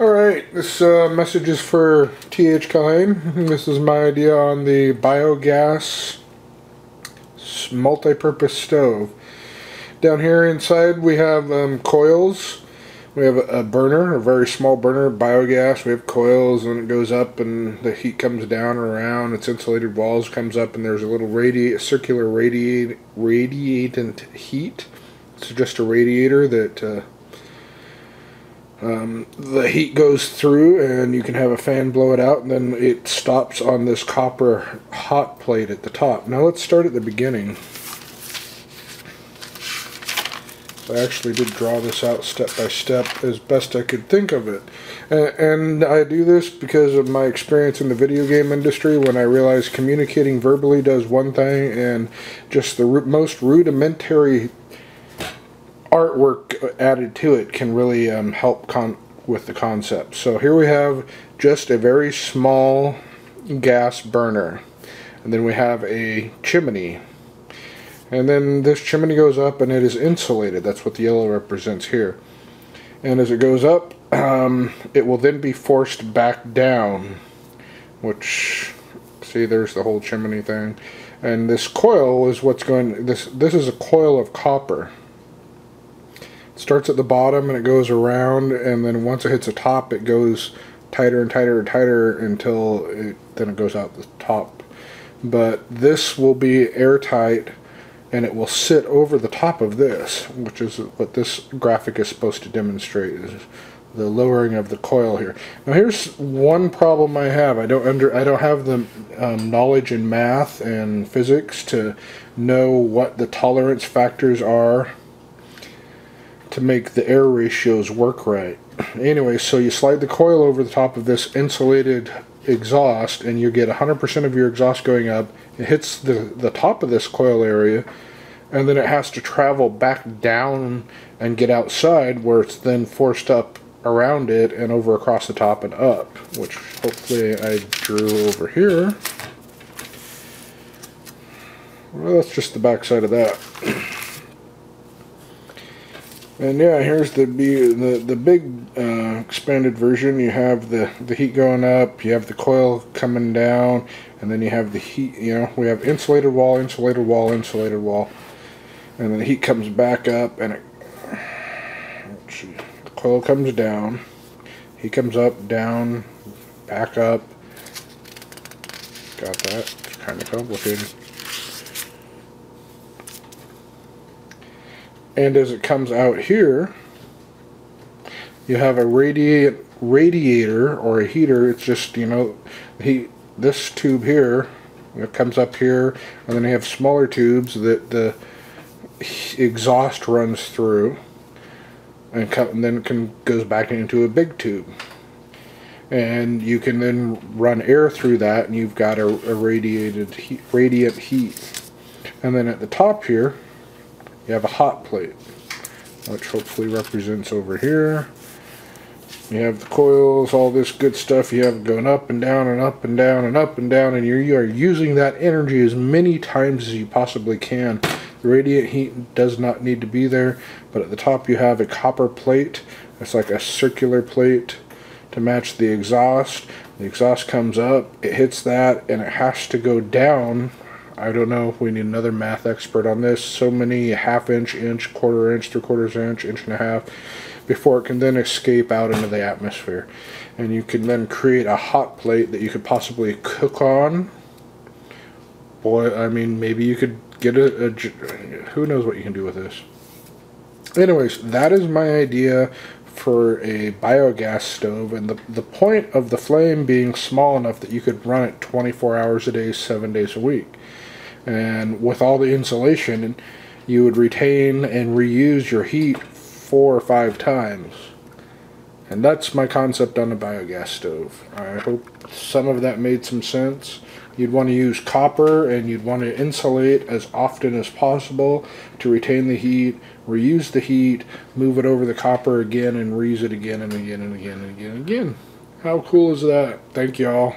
Alright, this uh, message is for TH Kine. This is my idea on the biogas multi-purpose stove. Down here inside we have um, coils. We have a, burner, a very small burner, biogas. We have coils and it goes up and the heat comes down around. Its insulated walls comes up and there's a little radi circular radiate radiatant heat. It's just a radiator that uh, um, the heat goes through and you can have a fan blow it out and then it stops on this copper hot plate at the top. Now let's start at the beginning. I actually did draw this out step by step as best I could think of it. And, I do this because of my experience in the video game industry when I realized communicating verbally does one thing and just the most rudimentary artwork added to it can really um, help con with the concept. So here we have just a very small gas burner. And then we have a chimney. And then this chimney goes up and it is insulated. That's what the yellow represents here. And as it goes up, um, it will then be forced back down. Which, see there's the whole chimney thing. And this coil is what's going, this, this is a coil of copper starts at the bottom and it goes around and then once it hits the top it goes tighter and tighter and tighter until it then it goes out the top. But this will be airtight and it will sit over the top of this which is what this graphic is supposed to demonstrate is the lowering of the coil here. Now here's one problem I have. I don't under I don't have the um, knowledge in math and physics to know what the tolerance factors are to make the air ratios work right. Anyway, so you slide the coil over the top of this insulated exhaust and you get 100% of your exhaust going up. It hits the, the top of this coil area and then it has to travel back down and get outside where it's then forced up around it and over across the top and up, which hopefully I drew over here. Well, that's just the back side of that. And yeah, here's the the the big uh, expanded version. You have the the heat going up. You have the coil coming down, and then you have the heat. You know, we have insulated wall, insulated wall, insulated wall, and then the heat comes back up, and it the coil comes down. He comes up, down, back up. Got that? It's kind of complicated. And as it comes out here you have a radiate radiator or a heater. It's just you know heat this tube here it comes up here and then you have smaller tubes that the exhaust runs through and, and then can goes back into a big tube. And you can then run air through that and you've got a, a radiated radiant heat. And then at the top here you have a hot plate, which hopefully represents over here. You have the coils, all this good stuff you have going up and down and up and down and up and down, and you're, you are using that energy as many times as you possibly can. The radiant heat does not need to be there, but at the top you have a copper plate. It's like a circular plate to match the exhaust. The exhaust comes up, it hits that, and it has to go down I don't know. If we need another math expert on this. So many half inch, inch, quarter inch, three quarters inch, inch and a half before it can then escape out into the atmosphere. And you can then create a hot plate that you could possibly cook on. Boy, I mean, maybe you could get a, a who knows what you can do with this. Anyways, that is my idea for a biogas stove and the, the point of the flame being small enough that you could run it 24 hours a day, 7 days a week and with all the insulation you would retain and reuse your heat four or five times. And that's my concept on a biogas stove. I hope some of that made some sense. You'd want to use copper and you'd want to insulate as often as possible to retain the heat reuse the heat move it over the copper again and reuse it again and again and again and again and again. How cool is that? Thank you all